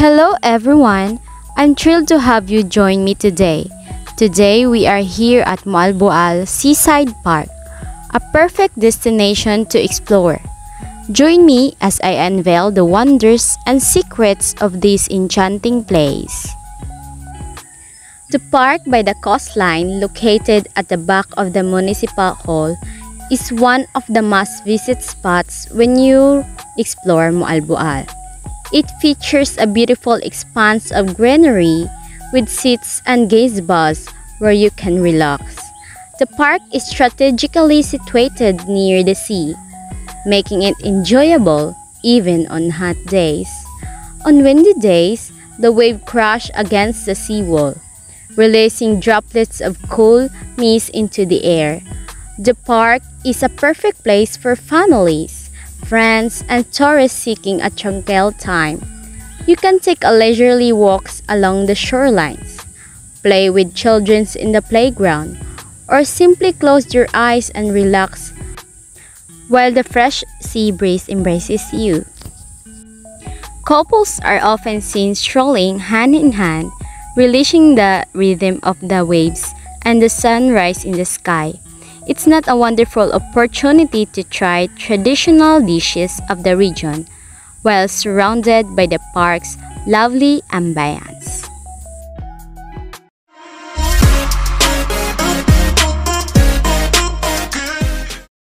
Hello everyone! I'm thrilled to have you join me today. Today we are here at Moalboal Seaside Park, a perfect destination to explore. Join me as I unveil the wonders and secrets of this enchanting place. The park by the coastline, located at the back of the Municipal Hall, is one of the must-visit spots when you explore Moalboal. It features a beautiful expanse of greenery with seats and gazebos where you can relax. The park is strategically situated near the sea, making it enjoyable even on hot days. On windy days, the wave crash against the seawall, releasing droplets of cool mist into the air. The park is a perfect place for families friends, and tourists seeking a tranquil time. You can take a leisurely walks along the shorelines, play with children in the playground, or simply close your eyes and relax while the fresh sea breeze embraces you. Couples are often seen strolling hand in hand, relishing the rhythm of the waves and the sunrise in the sky. It's not a wonderful opportunity to try traditional dishes of the region while surrounded by the park's lovely ambience.